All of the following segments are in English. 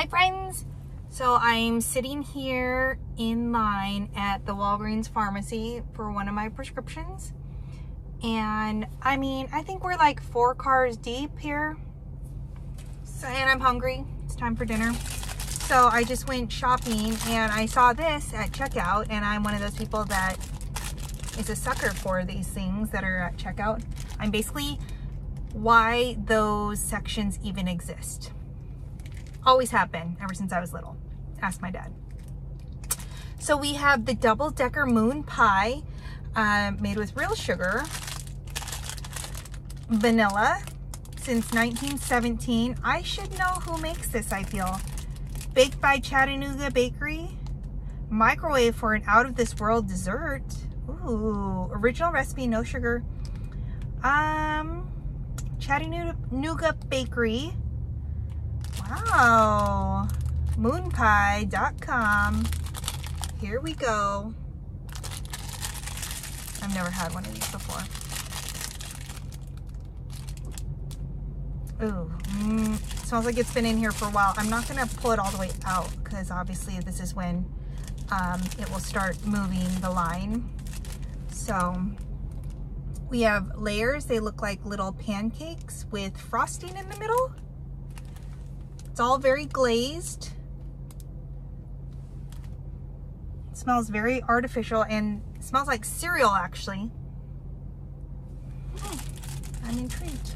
Hi friends! So I'm sitting here in line at the Walgreens pharmacy for one of my prescriptions. And I mean, I think we're like four cars deep here. So, and I'm hungry. It's time for dinner. So I just went shopping and I saw this at checkout and I'm one of those people that is a sucker for these things that are at checkout. I'm basically why those sections even exist. Always have been ever since I was little. Ask my dad. So we have the double decker moon pie uh, made with real sugar, vanilla since 1917. I should know who makes this, I feel. Baked by Chattanooga Bakery. Microwave for an out of this world dessert. Ooh, original recipe, no sugar. Um, Chattanooga Bakery. Wow. Moonpie.com. Here we go. I've never had one of these before. Ooh, mm, smells like it's been in here for a while. I'm not gonna pull it all the way out because obviously this is when um, it will start moving the line. So we have layers. They look like little pancakes with frosting in the middle. It's all very glazed. It smells very artificial and smells like cereal actually. Hmm, I'm intrigued.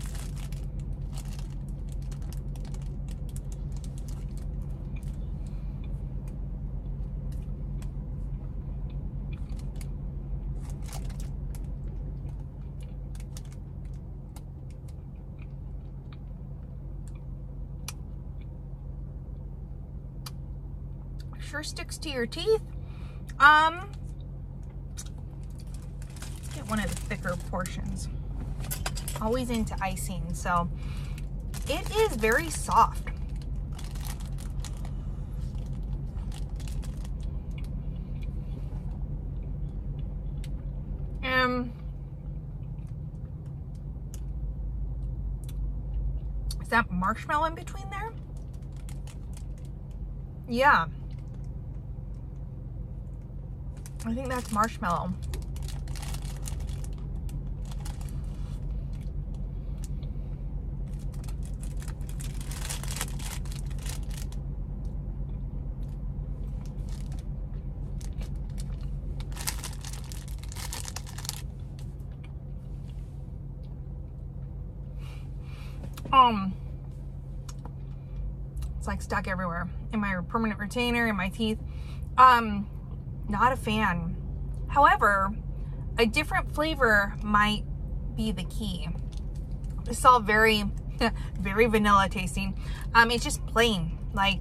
Sure sticks to your teeth. Um, get one of the thicker portions. Always into icing, so it is very soft. Um, is that marshmallow in between there? Yeah. I think that's marshmallow. Um, it's like stuck everywhere in my permanent retainer, in my teeth. Um, not a fan. However, a different flavor might be the key. It's all very, very vanilla tasting. Um, it's just plain, like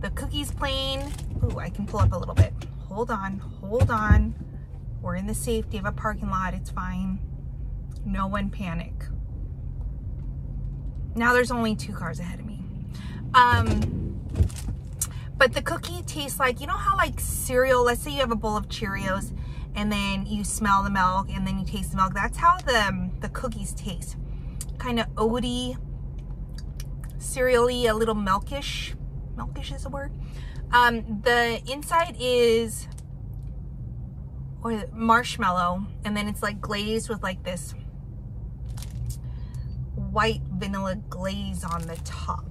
the cookie's plain. Ooh, I can pull up a little bit. Hold on, hold on. We're in the safety of a parking lot. It's fine. No one panic. Now there's only two cars ahead of me. Um, but the cookie tastes like, you know how like cereal, let's say you have a bowl of Cheerios and then you smell the milk and then you taste the milk. That's how the, um, the cookies taste. Kind of oaty, cereally, a little milkish. Milkish is a word. Um, the inside is or marshmallow and then it's like glazed with like this white vanilla glaze on the top.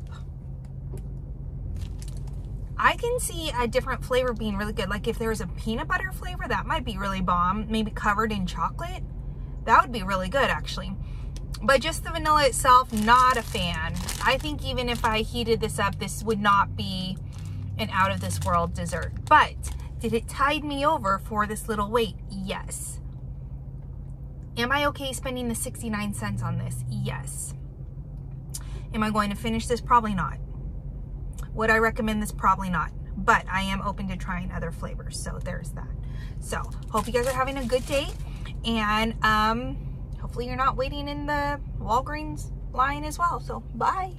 I can see a different flavor being really good. Like if there was a peanut butter flavor, that might be really bomb. Maybe covered in chocolate. That would be really good actually. But just the vanilla itself, not a fan. I think even if I heated this up, this would not be an out of this world dessert. But did it tide me over for this little wait? Yes. Am I okay spending the 69 cents on this? Yes. Am I going to finish this? Probably not. Would I recommend this? Probably not. But I am open to trying other flavors. So there's that. So hope you guys are having a good day. And um, hopefully you're not waiting in the Walgreens line as well. So bye.